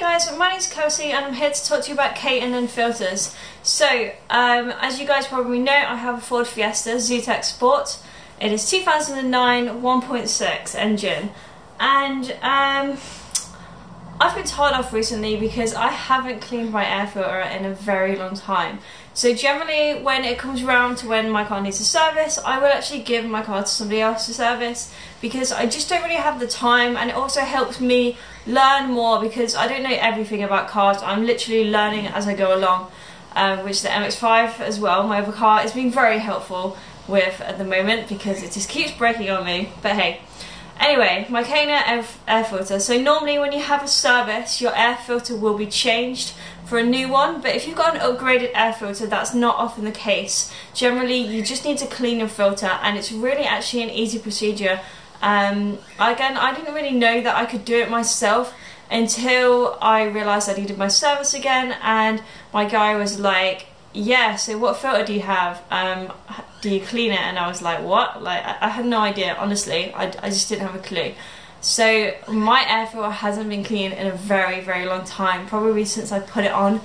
Guys, my name's Kelsey and I'm here to talk to you about K&N filters. So, um, as you guys probably know, I have a Ford Fiesta Zetec Sport. It is 2009 1.6 engine and um, I've been told off recently because I haven't cleaned my air filter in a very long time. So generally when it comes around to when my car needs a service, I will actually give my car to somebody else to service because I just don't really have the time and it also helps me learn more because I don't know everything about cars. I'm literally learning as I go along, um, which the MX-5 as well, my other car, is being very helpful with at the moment because it just keeps breaking on me. But hey, Anyway, my K&N air, air filter. So normally when you have a service, your air filter will be changed for a new one, but if you've got an upgraded air filter, that's not often the case. Generally, you just need to clean your filter, and it's really actually an easy procedure. Um, again, I didn't really know that I could do it myself until I realised I needed my service again, and my guy was like, yeah, so what filter do you have? Um, do you clean it? And I was like, what? Like, I, I had no idea, honestly. I, I just didn't have a clue. So my air filter hasn't been cleaned in a very, very long time. Probably since I put it on.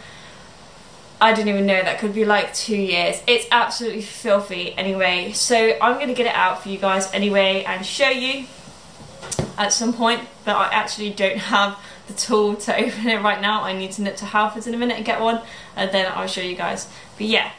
I didn't even know that could be like two years. It's absolutely filthy anyway. So I'm going to get it out for you guys anyway and show you at some point. But I actually don't have the tool to open it right now. I need to nip to Halfords in a minute and get one. And then I'll show you guys. But yeah,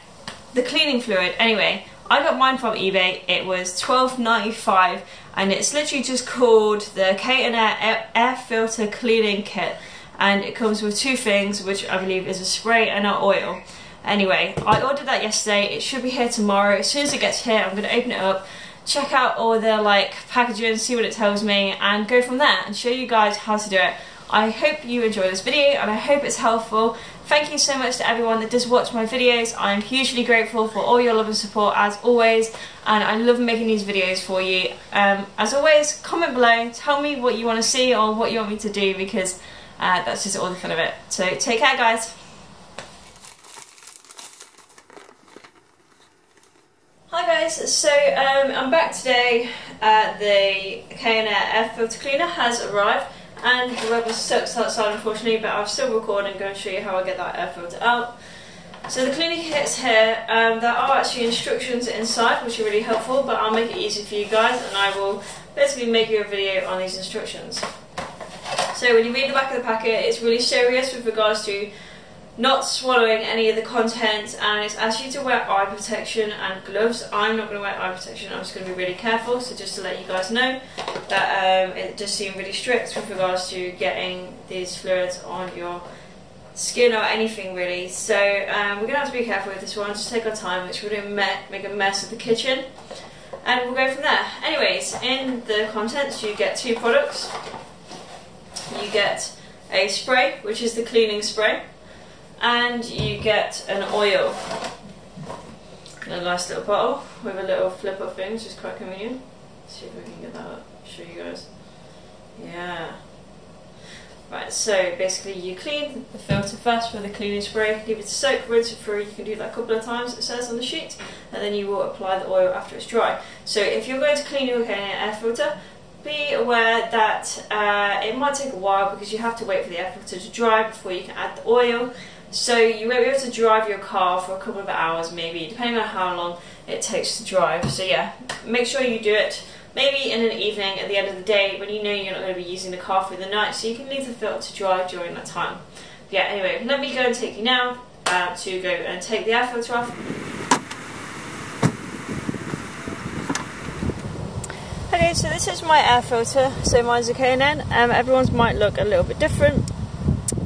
the cleaning fluid. Anyway, I got mine from eBay. It was $12.95 and it's literally just called the K&N Air, Air Filter Cleaning Kit and it comes with two things which I believe is a spray and an oil. Anyway, I ordered that yesterday. It should be here tomorrow. As soon as it gets here, I'm going to open it up, check out all the like packaging, see what it tells me and go from there and show you guys how to do it. I hope you enjoy this video and I hope it's helpful. Thank you so much to everyone that does watch my videos. I'm hugely grateful for all your love and support as always and I love making these videos for you. Um, as always, comment below, tell me what you want to see or what you want me to do because uh, that's just all the fun of it. So take care guys. Hi guys, so um, I'm back today. Uh, the K&N air filter cleaner has arrived and the weather sucks outside unfortunately but I'll still record and go and show you how I get that air filter out. So the cleaning kit's here, um, there are actually instructions inside which are really helpful but I'll make it easy for you guys and I will basically make you a video on these instructions. So when you read the back of the packet it's really serious with regards to not swallowing any of the content and it's asked you to wear eye protection and gloves. I'm not going to wear eye protection, I'm just going to be really careful, so just to let you guys know that um, it does seem really strict with regards to getting these fluids on your skin or anything really. So um, we're going to have to be careful with this one, just take our time, which would make a mess of the kitchen. And we'll go from there. Anyways, in the contents you get two products. You get a spray, which is the cleaning spray and you get an oil. A nice little bottle with a little flipper thing, which is quite convenient. Let's see if we can get that up, show you guys. Yeah. Right, so basically you clean the filter first with a cleaning spray, leave it to soak, rinse it through, you can do that a couple of times, it says on the sheet, and then you will apply the oil after it's dry. So if you're going to clean your air filter, be aware that uh, it might take a while because you have to wait for the air filter to dry before you can add the oil. So you won't be able to drive your car for a couple of hours maybe, depending on how long it takes to drive. So yeah, make sure you do it maybe in an evening at the end of the day when you know you're not going to be using the car through the night so you can leave the filter to dry during that time. But yeah, anyway, let me go and take you now uh, to go and take the air filter off. Okay, so this is my air filter, so mine's a K&N. Um, everyone's might look a little bit different.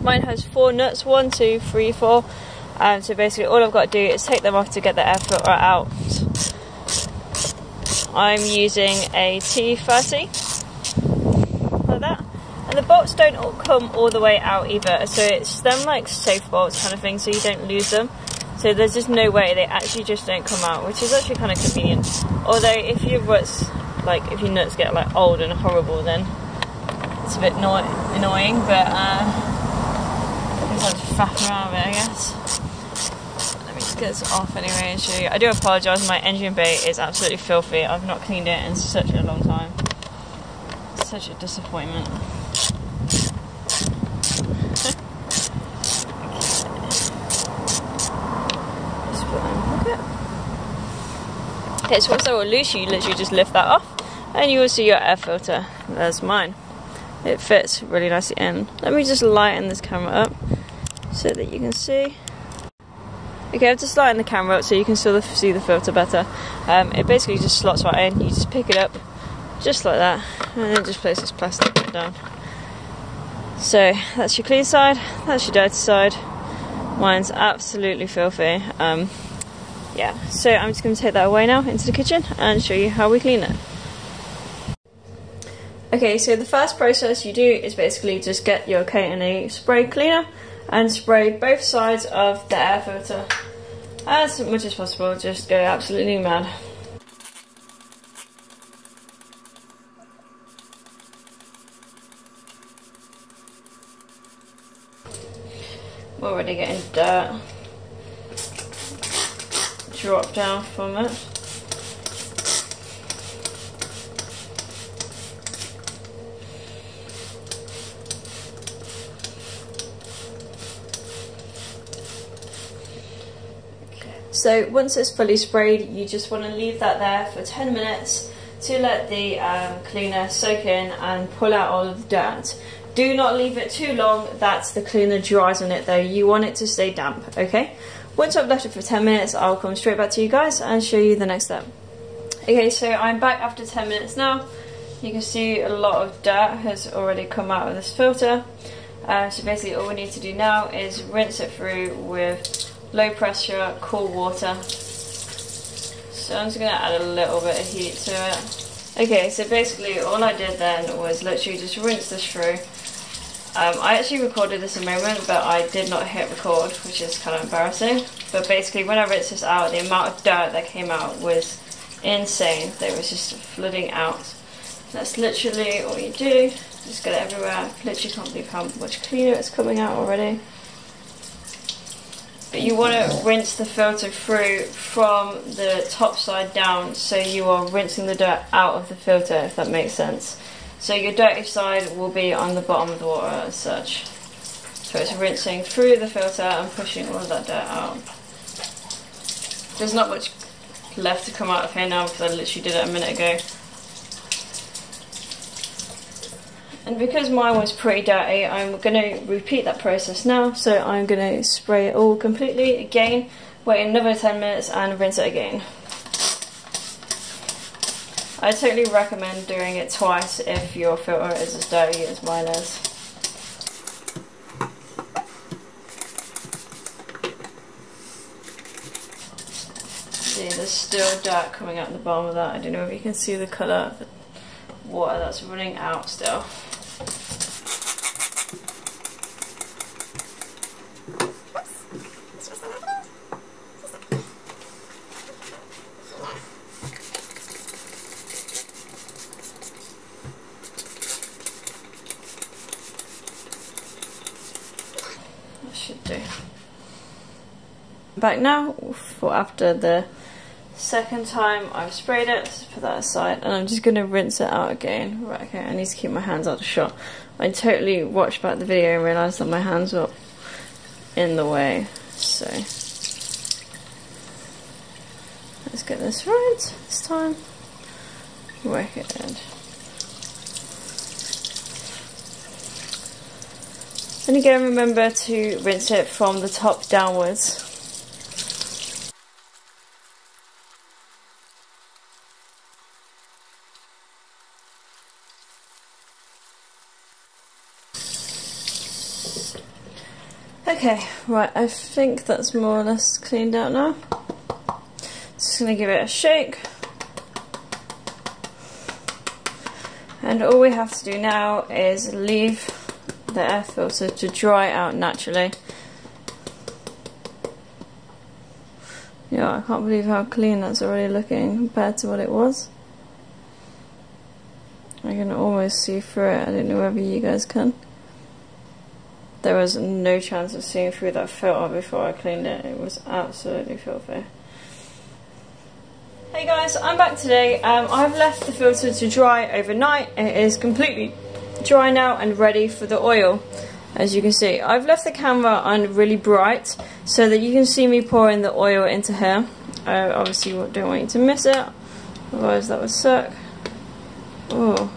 Mine has four nuts, one, two, three, four. Um, so basically all I've got to do is take them off to get the air filter out. I'm using a T30, like that. And the bolts don't all come all the way out either, so it's them like safe bolts kind of thing, so you don't lose them. So there's just no way, they actually just don't come out, which is actually kind of convenient. Although if your nuts, like if your nuts get like old and horrible, then it's a bit annoying, but uh, faff around I guess. Let me just get this off anyway and show you. I do apologise, my engine bay is absolutely filthy. I've not cleaned it in such a long time. Such a disappointment. Okay, so once I loose you, literally just lift that off and you will see your air filter. There's mine. It fits really nicely in. Let me just lighten this camera up so that you can see. Okay, I've just lightened the camera up so you can still see the filter better. Um, it basically just slots right in. You just pick it up just like that and then just place this plastic down. So that's your clean side, that's your dirty side. Mine's absolutely filthy. Um, yeah, so I'm just going to take that away now into the kitchen and show you how we clean it. Okay, so the first process you do is basically just get your K&N spray cleaner and spray both sides of the air filter as much as possible, just go absolutely mad. We're already getting dirt drop down from it. So once it's fully sprayed, you just want to leave that there for 10 minutes to let the um, cleaner soak in and pull out all of the dirt. Do not leave it too long, that's the cleaner dries on it though. You want it to stay damp, okay? Once I've left it for 10 minutes, I'll come straight back to you guys and show you the next step. Okay, so I'm back after 10 minutes now. You can see a lot of dirt has already come out of this filter. Uh, so basically all we need to do now is rinse it through with low pressure, cool water. So I'm just going to add a little bit of heat to it. Okay, so basically all I did then was literally just rinse this through. Um, I actually recorded this a moment, but I did not hit record, which is kind of embarrassing. But basically, when I rinsed this out, the amount of dirt that came out was insane. They was just flooding out. That's literally all you do. Just get it everywhere. Literally can't believe how much cleaner it's coming out already. But you want to rinse the filter through from the top side down so you are rinsing the dirt out of the filter if that makes sense. So your dirty side will be on the bottom of the water as such. So it's rinsing through the filter and pushing all of that dirt out. There's not much left to come out of here now because I literally did it a minute ago. And because mine was pretty dirty, I'm going to repeat that process now. So I'm going to spray it all completely again, wait another 10 minutes and rinse it again. I totally recommend doing it twice if your filter is as dirty as mine is. See, there's still dirt coming out the bottom of that. I don't know if you can see the colour of the water that's running out still. Should do. Back now for after the second time I've sprayed it, put that aside, and I'm just going to rinse it out again. Right, okay, I need to keep my hands out of shot. I totally watched back the video and realised that my hands were in the way, so let's get this right this time. Work it in. And again, remember to rinse it from the top downwards. Okay, right, I think that's more or less cleaned out now. Just going to give it a shake. And all we have to do now is leave the air filter to dry out naturally. Yeah, I can't believe how clean that's already looking compared to what it was. I can almost see through it, I don't know whether you guys can. There was no chance of seeing through that filter before I cleaned it, it was absolutely filthy. Hey guys, I'm back today. Um, I've left the filter to dry overnight. It is completely dry now and ready for the oil as you can see. I've left the camera on really bright so that you can see me pouring the oil into here. I obviously don't want you to miss it. Otherwise that would suck. Oh.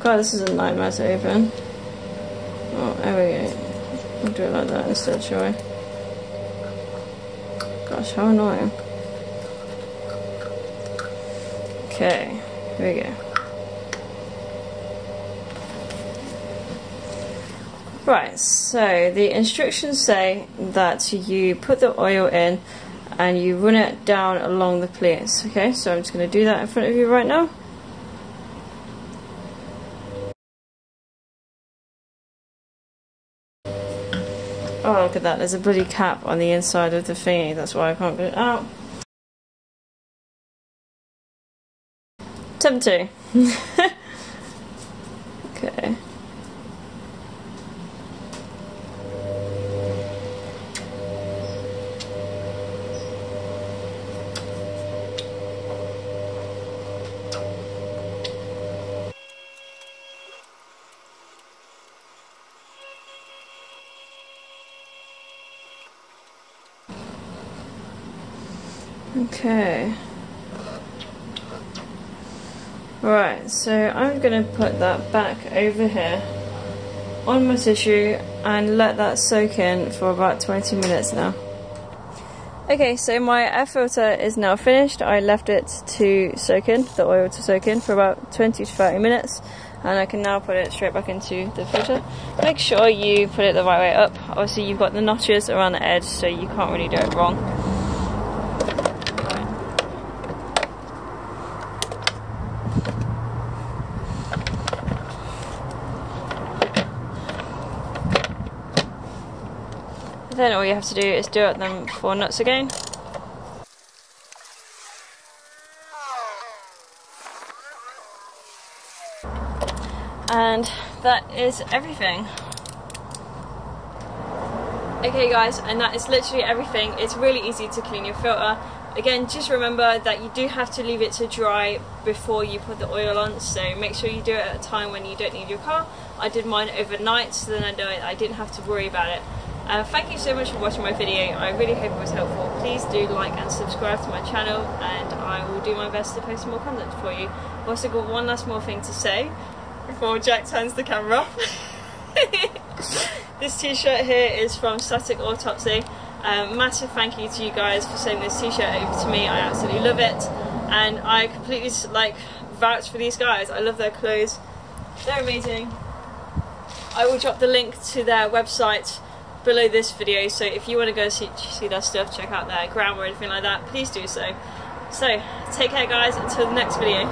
God, this is a nightmare to open. Oh, there we go. I'll do it like that instead, shall I? Gosh, how annoying. Okay, here we go. Right, so the instructions say that you put the oil in and you run it down along the plates. Okay, so I'm just going to do that in front of you right now. Oh, look at that. There's a bloody cap on the inside of the thingy. That's why I can't get it out. 72. Okay. Right, so I'm going to put that back over here on my tissue and let that soak in for about 20 minutes now. Okay, so my air filter is now finished. I left it to soak in, the oil to soak in for about 20 to 30 minutes and I can now put it straight back into the filter. Make sure you put it the right way up. Obviously you've got the notches around the edge so you can't really do it wrong. Then all you have to do is do it them four nuts again. And that is everything. Okay guys, and that is literally everything. It's really easy to clean your filter. Again, just remember that you do have to leave it to dry before you put the oil on, so make sure you do it at a time when you don't need your car. I did mine overnight, so then I know I didn't have to worry about it. Uh, thank you so much for watching my video. I really hope it was helpful. Please do like and subscribe to my channel and I will do my best to post more content for you. I've also got one last more thing to say before Jack turns the camera off. this t-shirt here is from Static Autopsy. Um, massive thank you to you guys for sending this t-shirt over to me. I absolutely love it and I completely like vouch for these guys. I love their clothes. They're amazing. I will drop the link to their website below this video so if you want to go see, see their stuff check out their gram or anything like that please do so so take care guys until the next video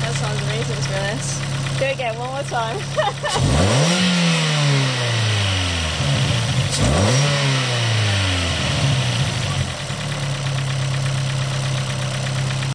That sounds amazing to be honest. Do it again one more time. You.